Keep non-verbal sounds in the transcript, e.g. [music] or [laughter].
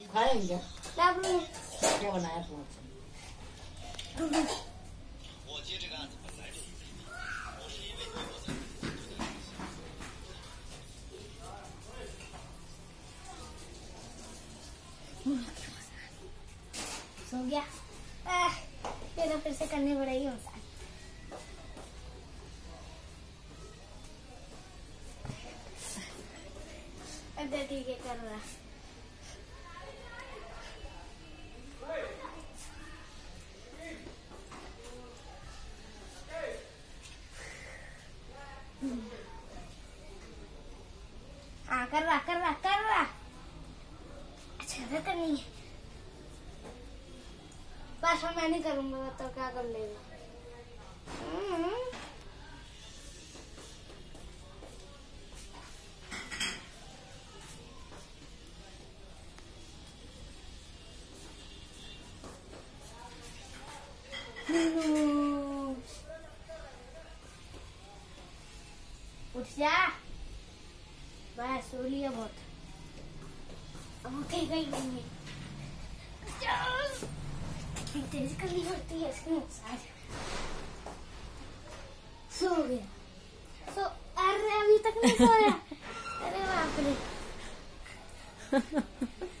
खाएँगे? क्या? बनाया तू सो गया। ये तो फिर से करनी पड़ेगी मसाज अच्छा ठीक है कर रहा। हाँ कर रहा कर रहा कर रहा अच्छा तो करनी है। पाशा मैं नहीं करूँगा तो क्या कर लेगा? उठ बस सो लिया बहुत। अब उठेगा ही। नहीं। तेज करनी पड़ती है, इसकी मसाज सो गया। सो, अरे अभी तक नहीं सोया। अरे बाप रे। [laughs]